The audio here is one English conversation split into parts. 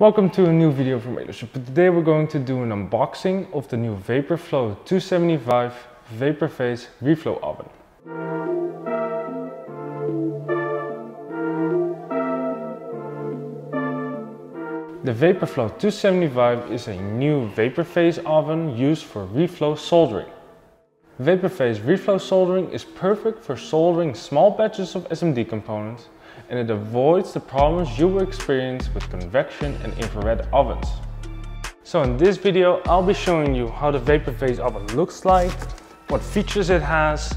Welcome to a new video from Eleshop. Today we're going to do an unboxing of the new Vaporflow 275 Vapor Phase Reflow Oven. The Vaporflow 275 is a new vapor phase oven used for reflow soldering. Vapor phase reflow soldering is perfect for soldering small batches of SMD components and it avoids the problems you will experience with convection and infrared ovens. So in this video I'll be showing you how the vapor phase oven looks like, what features it has,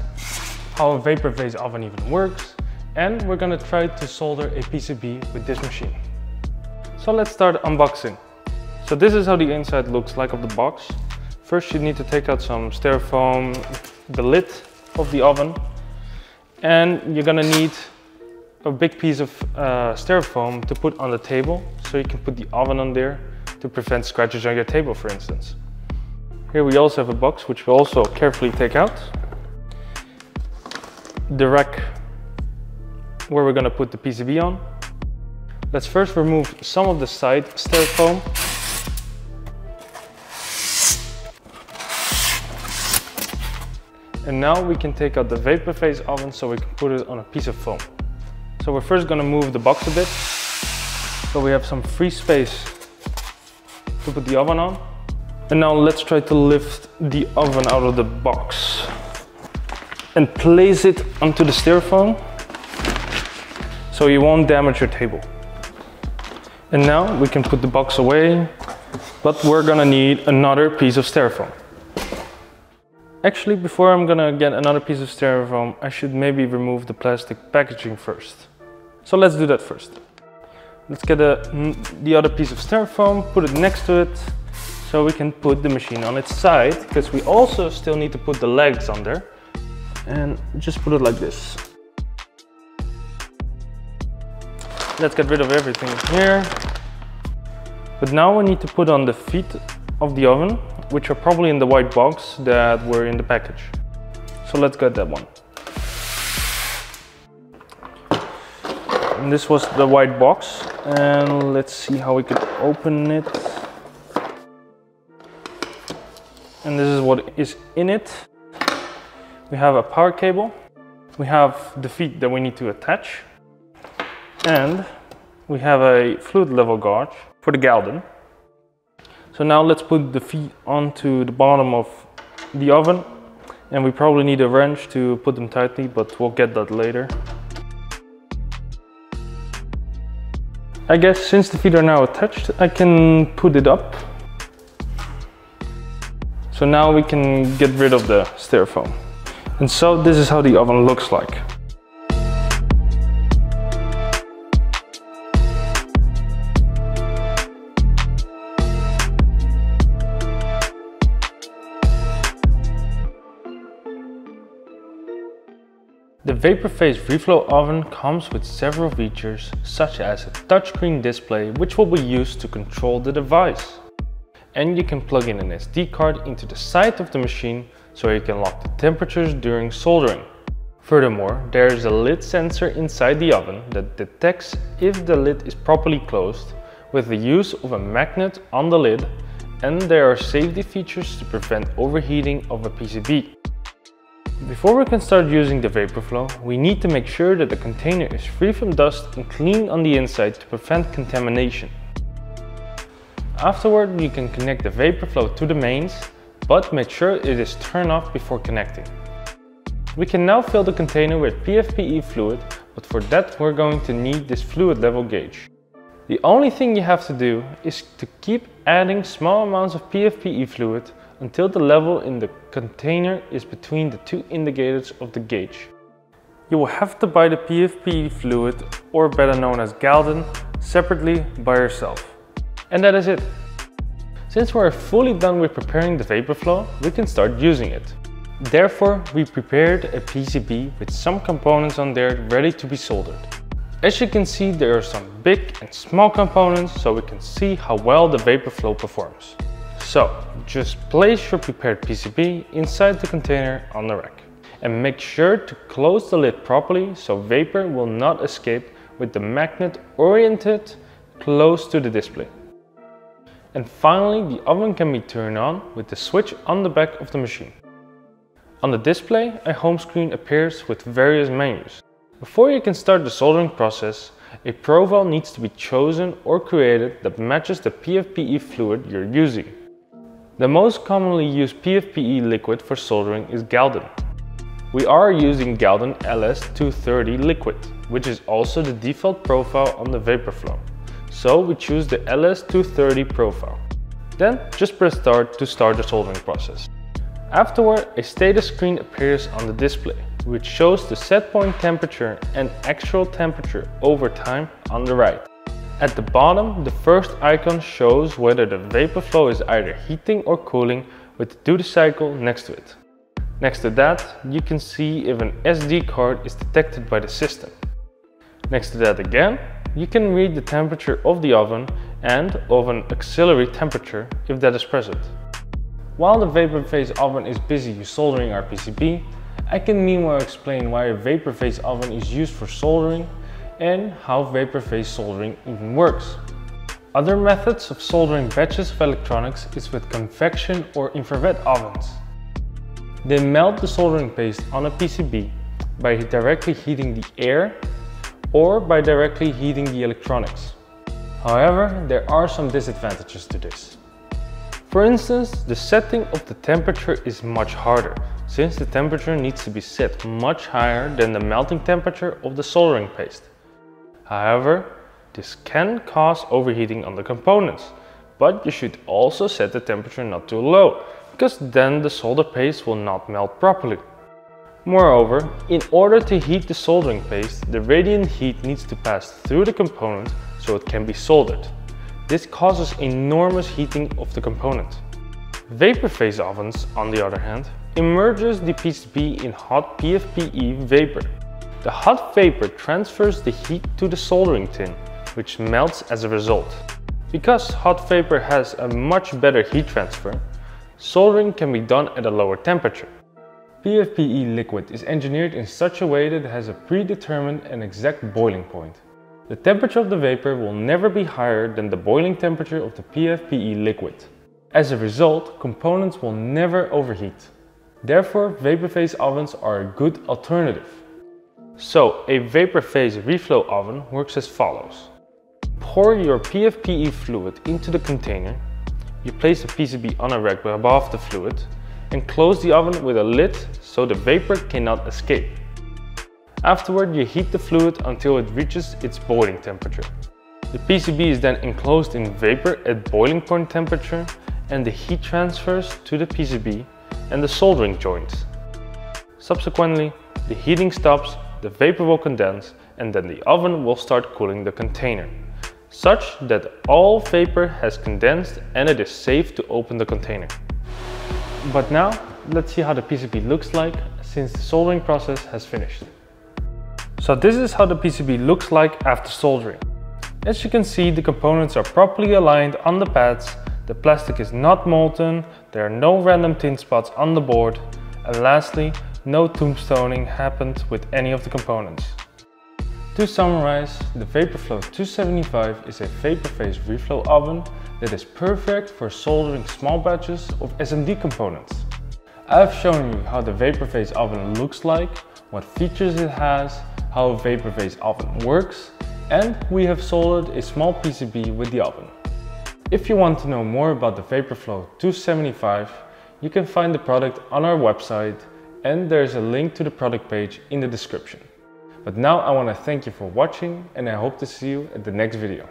how a vapor phase oven even works, and we're gonna try to solder a PCB with this machine. So let's start unboxing. So this is how the inside looks like of the box. First you need to take out some styrofoam, the lid of the oven, and you're gonna need a big piece of uh, styrofoam to put on the table so you can put the oven on there to prevent scratches on your table for instance. Here we also have a box which we also carefully take out. The rack where we're gonna put the PCB on. Let's first remove some of the side styrofoam. And now we can take out the vapor phase oven so we can put it on a piece of foam. So we're first gonna move the box a bit. So we have some free space to put the oven on. And now let's try to lift the oven out of the box and place it onto the styrofoam so you won't damage your table. And now we can put the box away, but we're gonna need another piece of styrofoam. Actually, before I'm gonna get another piece of styrofoam, I should maybe remove the plastic packaging first. So let's do that first. Let's get a, the other piece of styrofoam, put it next to it, so we can put the machine on its side, because we also still need to put the legs on there. And just put it like this. Let's get rid of everything here. But now we need to put on the feet of the oven, which are probably in the white box that were in the package. So let's get that one. And this was the white box and let's see how we could open it. And this is what is in it. We have a power cable. We have the feet that we need to attach. And we have a fluid level gauge for the Galden. So now let's put the feet onto the bottom of the oven. And we probably need a wrench to put them tightly, but we'll get that later. I guess since the feet are now attached, I can put it up. So now we can get rid of the styrofoam. And so this is how the oven looks like. The VaporPhase Reflow oven comes with several features such as a touchscreen display which will be used to control the device. And you can plug in an SD card into the side of the machine so you can lock the temperatures during soldering. Furthermore, there is a lid sensor inside the oven that detects if the lid is properly closed with the use of a magnet on the lid and there are safety features to prevent overheating of a PCB. Before we can start using the VaporFlow, we need to make sure that the container is free from dust and clean on the inside to prevent contamination. Afterward, you can connect the VaporFlow to the mains, but make sure it is turned off before connecting. We can now fill the container with PFPE fluid, but for that we're going to need this fluid level gauge. The only thing you have to do is to keep adding small amounts of PFPE fluid until the level in the container is between the two indicators of the gauge. You will have to buy the PFP fluid, or better known as Galden, separately by yourself. And that is it. Since we're fully done with preparing the VaporFlow, we can start using it. Therefore, we prepared a PCB with some components on there ready to be soldered. As you can see, there are some big and small components so we can see how well the VaporFlow performs. So just place your prepared PCB inside the container on the rack and make sure to close the lid properly so vapor will not escape with the magnet oriented close to the display. And finally, the oven can be turned on with the switch on the back of the machine. On the display, a home screen appears with various menus. Before you can start the soldering process, a profile needs to be chosen or created that matches the PFPE fluid you're using. The most commonly used PFPE liquid for soldering is Galden. We are using Galden LS230 liquid, which is also the default profile on the VaporFlow. So we choose the LS230 profile. Then just press start to start the soldering process. Afterward, a status screen appears on the display, which shows the set point temperature and actual temperature over time on the right. At the bottom, the first icon shows whether the VaporFlow is either heating or cooling with the duty cycle next to it. Next to that, you can see if an SD card is detected by the system. Next to that again, you can read the temperature of the oven and of an auxiliary temperature if that is present. While the vapor phase oven is busy soldering our PCB, I can meanwhile explain why a vapor phase oven is used for soldering and how vapor phase soldering even works. Other methods of soldering batches of electronics is with convection or infrared ovens. They melt the soldering paste on a PCB by directly heating the air or by directly heating the electronics. However, there are some disadvantages to this. For instance, the setting of the temperature is much harder, since the temperature needs to be set much higher than the melting temperature of the soldering paste. However, this can cause overheating on the components, but you should also set the temperature not too low, because then the solder paste will not melt properly. Moreover, in order to heat the soldering paste, the radiant heat needs to pass through the component so it can be soldered. This causes enormous heating of the component. Vapor phase ovens, on the other hand, immerses the PCB in hot PFPE vapor. The hot vapor transfers the heat to the soldering tin, which melts as a result. Because hot vapor has a much better heat transfer, soldering can be done at a lower temperature. PFPE liquid is engineered in such a way that it has a predetermined and exact boiling point. The temperature of the vapor will never be higher than the boiling temperature of the PFPE liquid. As a result, components will never overheat. Therefore, vapor phase ovens are a good alternative. So, a vapor phase reflow oven works as follows. Pour your PFPE fluid into the container you place the PCB on a rack above the fluid and close the oven with a lid so the vapor cannot escape. Afterward, you heat the fluid until it reaches its boiling temperature. The PCB is then enclosed in vapor at boiling point temperature and the heat transfers to the PCB and the soldering joints. Subsequently, the heating stops, the vapor will condense and then the oven will start cooling the container such that all vapor has condensed and it is safe to open the container. But now, let's see how the PCB looks like since the soldering process has finished. So this is how the PCB looks like after soldering. As you can see, the components are properly aligned on the pads, the plastic is not molten, there are no random tin spots on the board, and lastly, no tombstoning happened with any of the components. To summarize, the VaporFlow 275 is a vapor phase reflow oven that is perfect for soldering small batches of SMD components. I have shown you how the vapor phase oven looks like, what features it has, how a vapor phase oven works, and we have soldered a small PCB with the oven. If you want to know more about the VaporFlow 275, you can find the product on our website and there is a link to the product page in the description. But now I want to thank you for watching and I hope to see you at the next video.